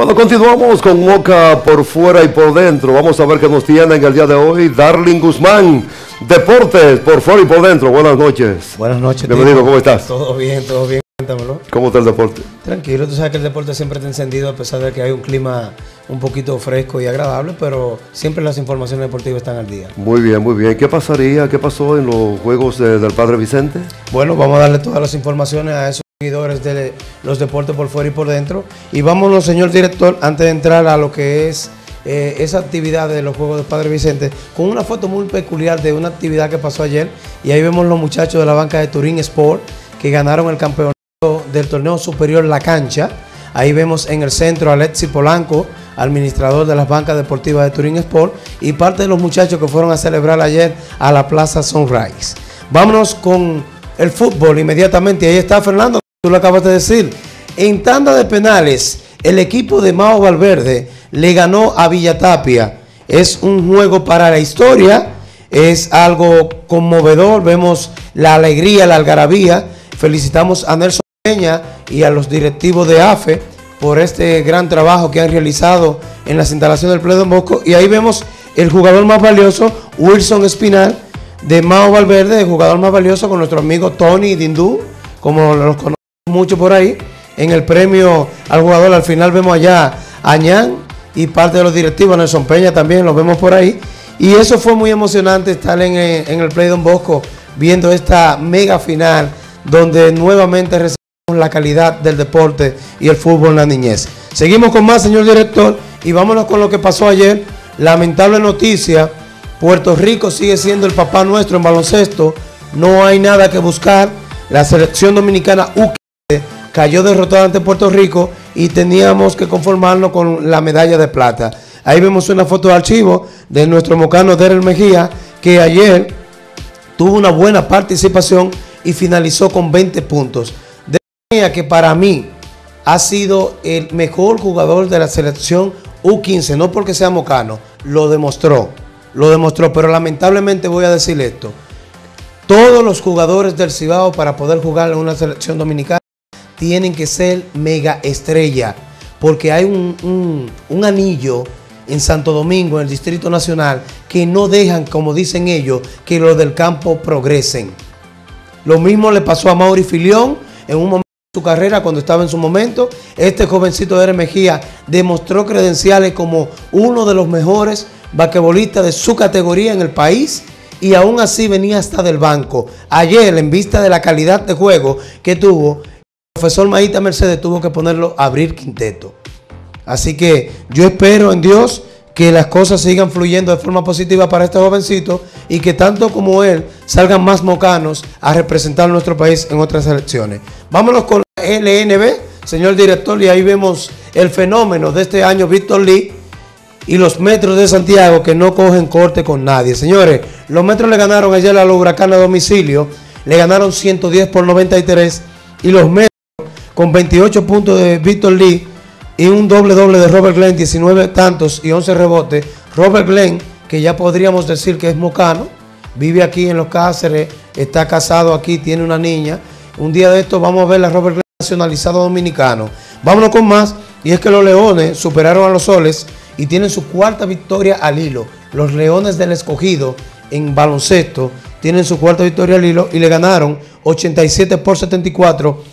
Bueno, continuamos con Moca por fuera y por dentro. Vamos a ver qué nos tiene en el día de hoy Darling Guzmán. Deportes por fuera y por dentro. Buenas noches. Buenas noches. Bienvenido, ¿cómo estás? Todo bien, todo bien. Cuéntamelo. ¿Cómo está el deporte? Tranquilo, tú sabes que el deporte siempre está encendido a pesar de que hay un clima un poquito fresco y agradable, pero siempre las informaciones deportivas están al día. Muy bien, muy bien. ¿Qué pasaría? ¿Qué pasó en los Juegos de- del Padre Vicente? Bueno, vamos a darle todas las informaciones a esos seguidores de los deportes por fuera y por dentro. Y vámonos, señor director, antes de entrar a lo que es eh, esa actividad de los Juegos del Padre Vicente, con una foto muy peculiar de una actividad que pasó ayer. Y ahí vemos los muchachos de la banca de Turín Sport que ganaron el campeonato del torneo superior La Cancha. Ahí vemos en el centro a Alexis Polanco, administrador de las bancas deportivas de Turín Sport, y parte de los muchachos que fueron a celebrar ayer a la Plaza Sunrise. Vámonos con el fútbol inmediatamente. Ahí está Fernando, tú lo acabas de decir. En tanda de penales, el equipo de Mao Valverde le ganó a Villatapia. Es un juego para la historia, es algo conmovedor. Vemos la alegría, la algarabía. Felicitamos a Nelson Peña y a los directivos de AFE por este gran trabajo que han realizado en las instalaciones del Bosco. Y ahí vemos el jugador más valioso, Wilson Espinal, de Mao Valverde, el jugador más valioso con nuestro amigo Tony Dindú, como los conocemos mucho por ahí. En el premio al jugador, al final vemos allá a Ñan y parte de los directivos, Nelson Peña también, los vemos por ahí. Y eso fue muy emocionante estar en, eh, en el Play Don Bosco viendo esta mega final donde nuevamente recibimos la calidad del deporte y el fútbol en la niñez. Seguimos con más, señor director, y vámonos con lo que pasó ayer. Lamentable noticia, Puerto Rico sigue siendo el papá nuestro en baloncesto, no hay nada que buscar. La selección dominicana U15 cayó derrotada ante Puerto Rico y teníamos que conformarnos con la medalla de plata. Ahí vemos una foto de archivo de nuestro mocano Derel Mejía, que ayer tuvo una buena participación y finalizó con 20 puntos. De manera que para mí ha sido el mejor jugador de la selección U15, no porque sea mocano, lo demostró, lo demostró, pero lamentablemente voy a decir esto. Todos los jugadores del Cibao para poder jugar en una selección dominicana tienen que ser mega estrella, porque hay un, un- anillo en Santo Domingo, en el Distrito Nacional, que no dejan, como dicen ellos, que los del campo progresen. Lo mismo le pasó a Mauri Filión en un momento de su carrera, cuando estaba en su momento. Este jovencito de Mejía demostró credenciales como uno de los mejores basquetbolistas de su categoría en el país y aún así venía hasta del banco. Ayer, en vista de la calidad de juego que tuvo, profesor Maíta Mercedes tuvo que ponerlo a abrir quinteto. Así que yo espero en Dios que las cosas sigan fluyendo de forma positiva para este jovencito y que tanto como él salgan más mocanos a representar nuestro país en otras elecciones. Vámonos con la LNB, señor director, y ahí vemos el fenómeno de este año, Víctor Lee, y los metros de Santiago que no cogen corte con nadie. Señores, los metros le ganaron ayer a los huracanes a domicilio, le ganaron 110 por 93 y los metros con 28 puntos de Víctor Lee y un doble doble de Robert Glenn, 19 tantos y 11 rebotes. Robert Glenn, que ya podríamos decir que es mocano, vive aquí en Los Cáceres, está casado aquí, tiene una niña. Un día de esto vamos a ver a Robert Glenn nacionalizado dominicano. Vámonos con más, y es que los Leones superaron a los Soles y tienen su cuarta victoria al hilo. Los Leones del Escogido en baloncesto tienen su cuarta victoria al hilo y le ganaron 87 por 74 a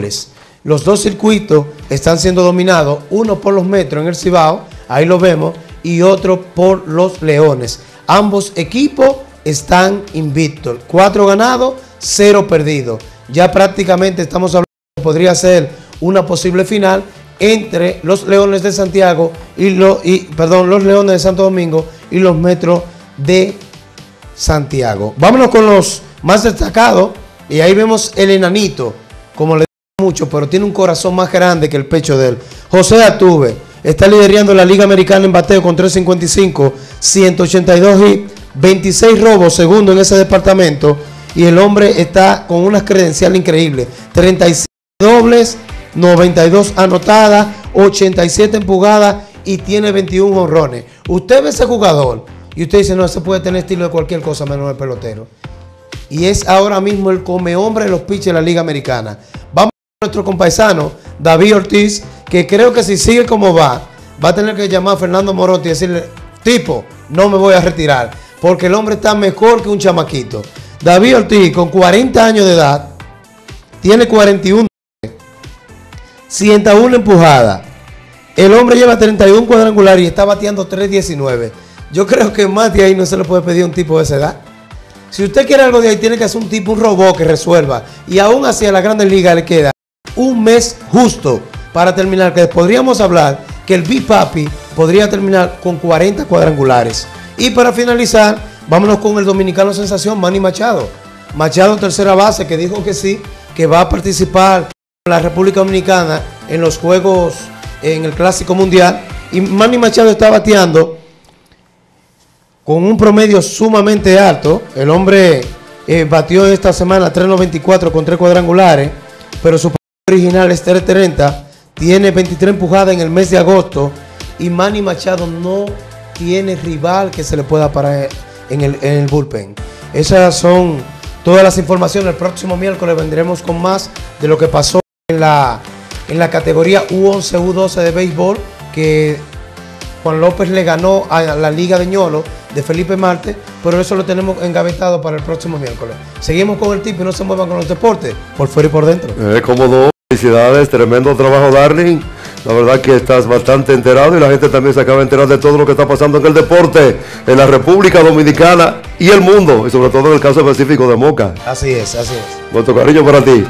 los. Los dos circuitos están siendo dominados, uno por los metros en el Cibao, ahí lo vemos, y otro por los Leones. Ambos equipos están invictos, cuatro ganados, cero perdidos. Ya prácticamente estamos hablando que podría ser una posible final entre los Leones de Santiago y, lo- y perdón, los Leones de Santo Domingo y los Metros de Santiago. Vámonos con los más destacados y ahí vemos el enanito, como le mucho, pero tiene un corazón más grande que el pecho de él. José Atuve está liderando la Liga Americana en bateo con 355, 182 hits, 26 robos, segundo en ese departamento. Y el hombre está con unas credenciales increíbles. 37 dobles, 92 anotadas, 87 empujadas y tiene 21 honrones. Usted ve ese jugador y usted dice, no, ese puede tener estilo de cualquier cosa menos el pelotero. Y es ahora mismo el come hombre de los pitchers de la Liga Americana. Vamos nuestro compaisano David Ortiz, que creo que si sigue como va, va a tener que llamar a Fernando Morotti y decirle, tipo, no me voy a retirar, porque el hombre está mejor que un chamaquito. David Ortiz, con 40 años de edad, tiene 41, 101 empujadas. El hombre lleva 31 cuadrangulares y está bateando 3.19. Yo creo que más de ahí no se le puede pedir a un tipo de esa edad. Si usted quiere algo de ahí, tiene que hacer un tipo, un robot que resuelva. Y aún así a la Grandes Ligas le queda un mes justo para terminar. Que podríamos hablar que el Big Papi podría terminar con 40 cuadrangulares. Y para finalizar, vámonos con el dominicano sensación, Manny Machado. Machado, tercera base, que dijo que sí, que va a participar en la República Dominicana en los Juegos en el Clásico Mundial. Y Manny Machado está bateando con un promedio sumamente alto. El hombre eh, batió esta semana 3.94 con 3 cuadrangulares, pero su original es 3.30. Tiene 23 empujadas en el mes de agosto. Y Manny Machado no tiene rival que se le pueda parar en el, en el bullpen. Esas son todas las informaciones. El próximo miércoles vendremos con más de lo que pasó en la, en la categoría U11, U12 de béisbol, que Juan López le ganó a la Liga de Ñolo de Felipe Marte, pero eso lo tenemos engavetado para el próximo miércoles. Seguimos con el tipo y no se muevan con los deportes, por fuera y por dentro. Eh, cómodo, felicidades, tremendo trabajo, Darling. La verdad que estás bastante enterado y la gente también se acaba de enterar de todo lo que está pasando en el deporte, en la República Dominicana y el mundo, y sobre todo en el caso específico de Moca. Así es, así es. Nuestro cariño para ti.